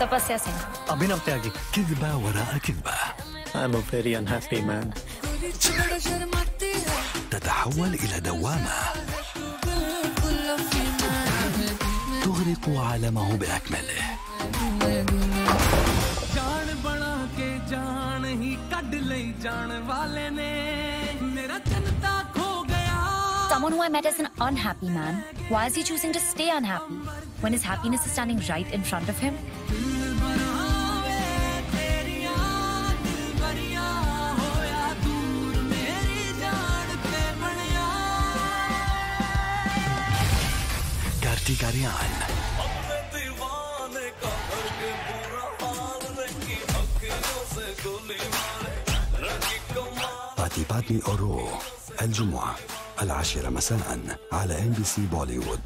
طب يا سيما كذبة وراء كذبة. I'm a very unhappy man. تتحول إلى دوامة. تغرق عالمه بأكمله. someone who I met as an unhappy man, why is he choosing to stay unhappy when his happiness is standing right in front of him? Kartik Pati Patni Aur Woh, الجمعة العاشرة مساء على ام بي سي بوليوود